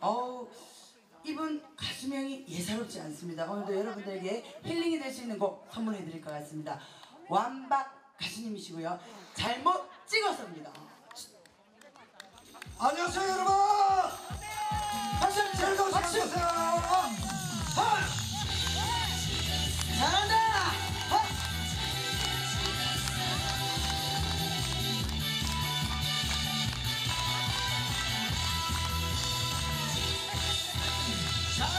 어우 이분 가수명이 예사롭지 않습니다. 오늘도 여러분들에게 힐링이 될 수 있는 곡 선물해 드릴 것 같습니다. 완박 가수님이시고요. 잘못 찍어서입니다. 안녕하세요 여러분 박수. 즐거운 박수.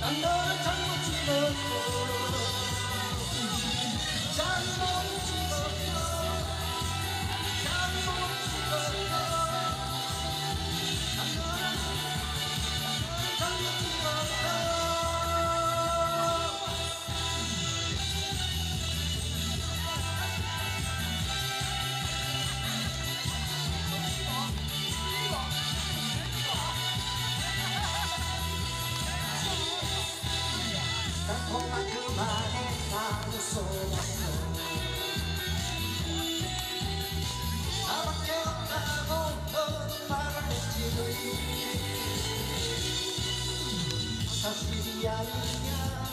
난너 사실이 아니야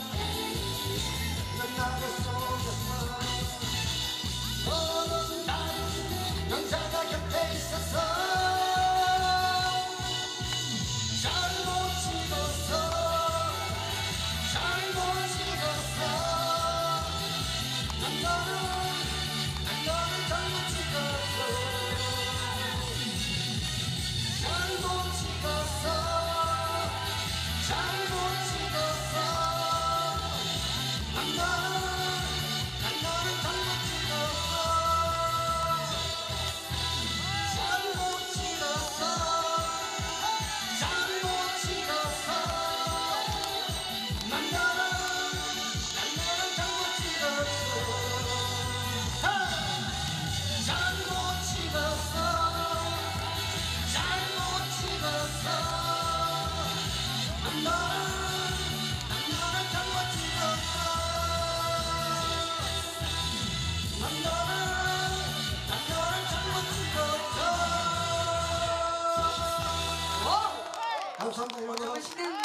넌 나를 너 잘 못 찍었어. 상상도 상상만 해도.